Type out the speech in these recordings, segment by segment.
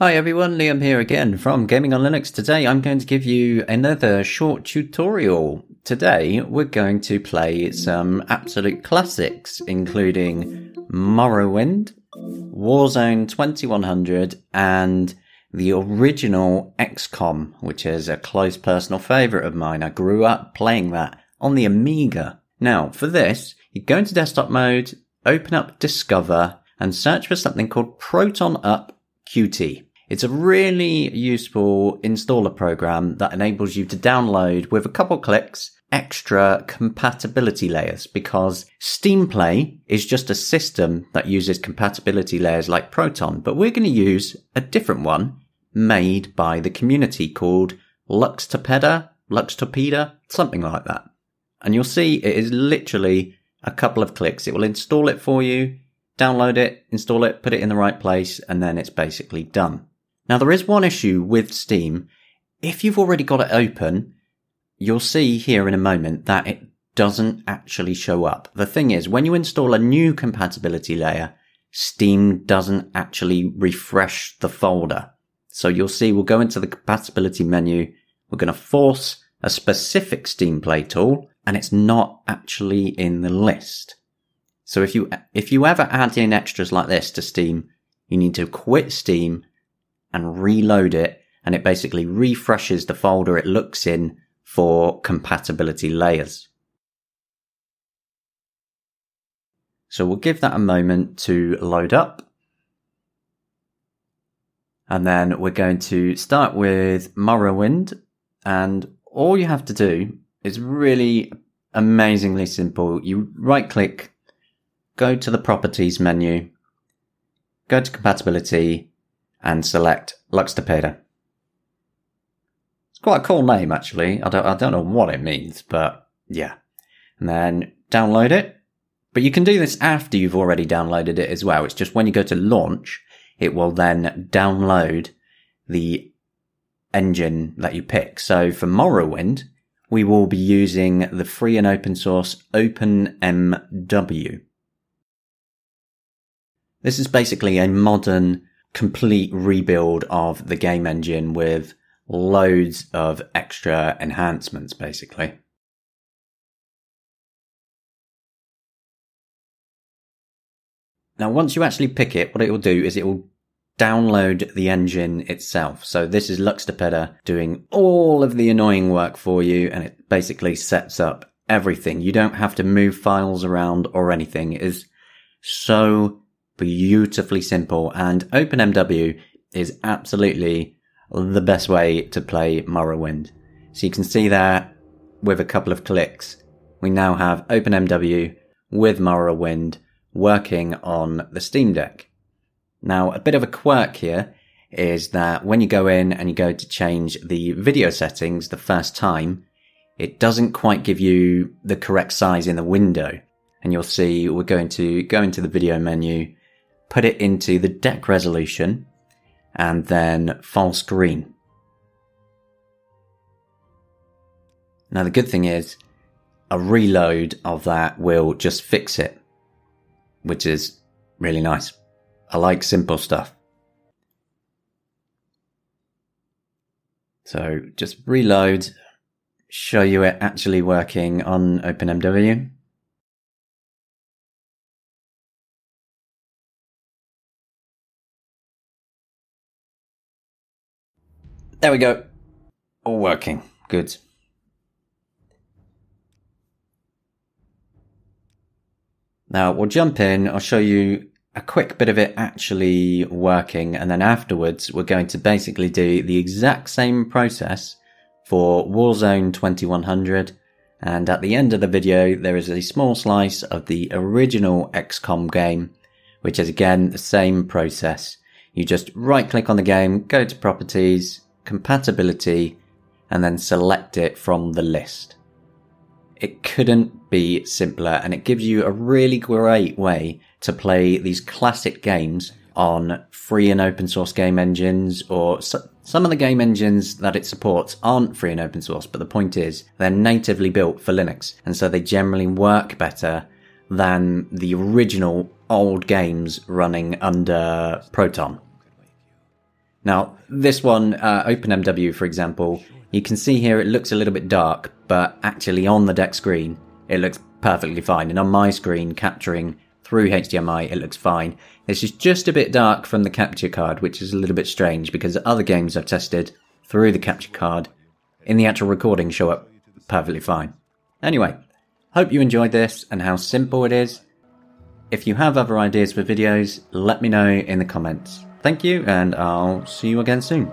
Hi everyone, Liam here again from Gaming on Linux. Today I'm going to give you another short tutorial. Today we're going to play some absolute classics including Morrowind, Warzone 2100 and the original XCOM, which is a close personal favourite of mine. I grew up playing that on the Amiga. Now for this, you go into desktop mode, open up Discover and search for something called Proton Up Qt. It's a really useful installer program that enables you to download with a couple clicks extra compatibility layers because Steam Play is just a system that uses compatibility layers like Proton, but we're going to use a different one made by the community called LuxTorpeda, LuxTorpeda, something like that. And you'll see it is literally a couple of clicks. It will install it for you download it, install it, put it in the right place, and then it's basically done. Now there is one issue with Steam. If you've already got it open, you'll see here in a moment that it doesn't actually show up. The thing is, when you install a new compatibility layer, Steam doesn't actually refresh the folder. So you'll see we'll go into the compatibility menu. We're going to force a specific Steam Play tool and it's not actually in the list. So if you, if you ever add in extras like this to Steam, you need to quit Steam and reload it. And it basically refreshes the folder it looks in for compatibility layers. So we'll give that a moment to load up. And then we're going to start with Morrowind. And all you have to do is really amazingly simple. You right click go to the properties menu, go to compatibility and select LuxTorpeda. It's quite a cool name actually. I don't, I don't know what it means, but yeah. And then download it. But you can do this after you've already downloaded it as well. It's just when you go to launch, it will then download the engine that you pick. So for Morrowind, we will be using the free and open source OpenMW. This is basically a modern, complete rebuild of the game engine with loads of extra enhancements, basically. Now, once you actually pick it, what it will do is it will download the engine itself. So this is LuxTorpeda doing all of the annoying work for you and it basically sets up everything. You don't have to move files around or anything. It is so beautifully simple and OpenMW is absolutely the best way to play Morrowind. So you can see there with a couple of clicks, we now have OpenMW with Morrowind working on the Steam Deck. Now, a bit of a quirk here is that when you go in and you go to change the video settings the first time, it doesn't quite give you the correct size in the window. And you'll see we're going to go into the video menu put it into the deck resolution, and then full screen. Now the good thing is, a reload of that will just fix it, which is really nice. I like simple stuff. So just reload, show you it actually working on OpenMW. There we go. All working. Good. Now we'll jump in. I'll show you a quick bit of it actually working. And then afterwards, we're going to basically do the exact same process for Warzone 2100. And at the end of the video, there is a small slice of the original XCOM game, which is again the same process. You just right click on the game, go to properties, compatibility, and then select it from the list. It couldn't be simpler and it gives you a really great way to play these classic games on free and open source game engines or some of the game engines that it supports aren't free and open source, but the point is they're natively built for Linux and so they generally work better than the original old games running under Proton. Now, this one, uh, OpenMW, for example, you can see here it looks a little bit dark, but actually on the deck screen, it looks perfectly fine. And on my screen, capturing through HDMI, it looks fine. This is just a bit dark from the capture card, which is a little bit strange because other games I've tested through the capture card in the actual recording show up perfectly fine. Anyway, hope you enjoyed this and how simple it is. If you have other ideas for videos, let me know in the comments. Thank you, and I'll see you again soon.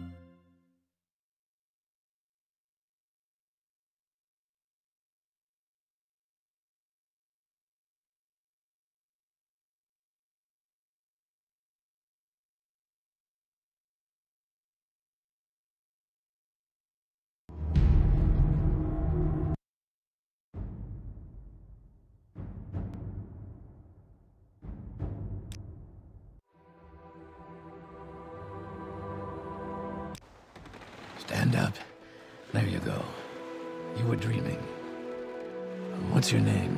Stand up. There you go. You were dreaming. What's your name?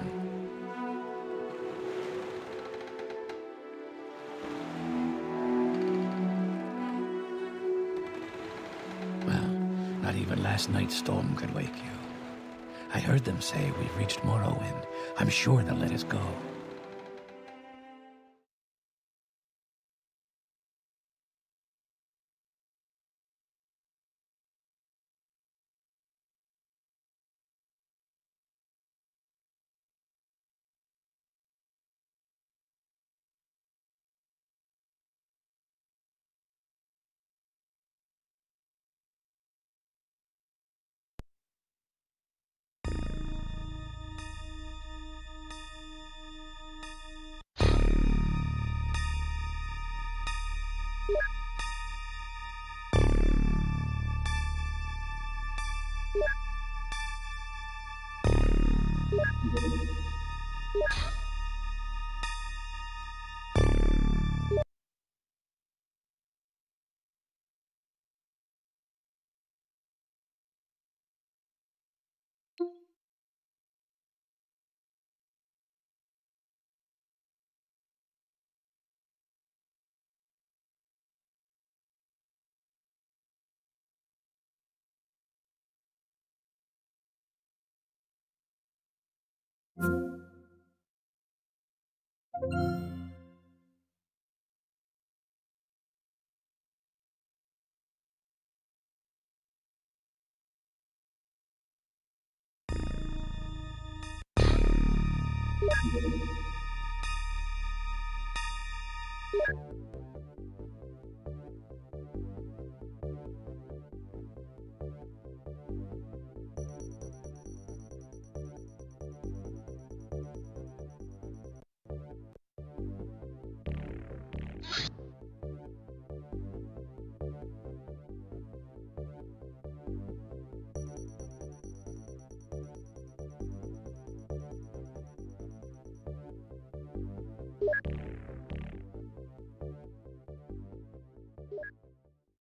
Well, not even last night's storm could wake you. I heard them say we've reached Morrowind. I'm sure they'll let us go. You